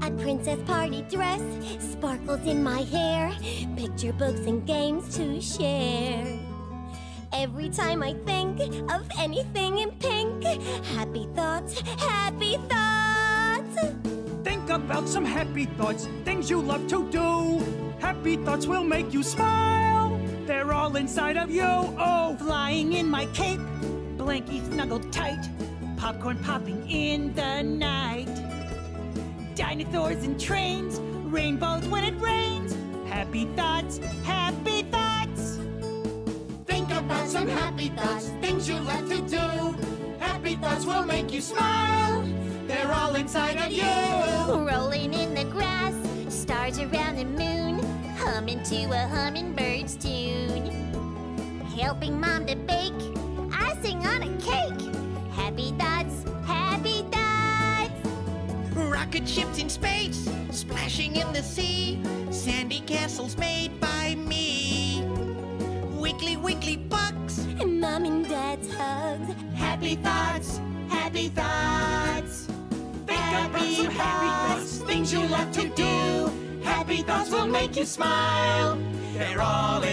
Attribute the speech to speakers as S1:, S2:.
S1: A princess party dress, sparkles in my hair, picture books and games to share. Every time I think of anything in pink, happy thoughts, happy thoughts.
S2: Think about some happy thoughts, things you love to do. Happy thoughts will make you smile. They're all inside of you. Oh, flying in my cape, blankie snuggled tight, popcorn popping in the night. Dinosaurs and trains, rainbows when it rains. Happy thoughts, happy thoughts.
S3: Think about some happy thoughts, things you love to do. Happy thoughts will make you smile. They're all inside of you.
S1: Rolling in the grass, stars around the moon, humming to a hummingbird's tune. Helping mom to bake, icing on a cake.
S4: Rocket ships in space, splashing in the sea. Sandy castles made by me. Wiggly wiggly bucks.
S1: And mom and dad's hugs.
S3: Happy thoughts, happy thoughts.
S2: Think about some happy thoughts, things you love to do.
S3: Happy thoughts will make you smile.
S2: They're all inside of you.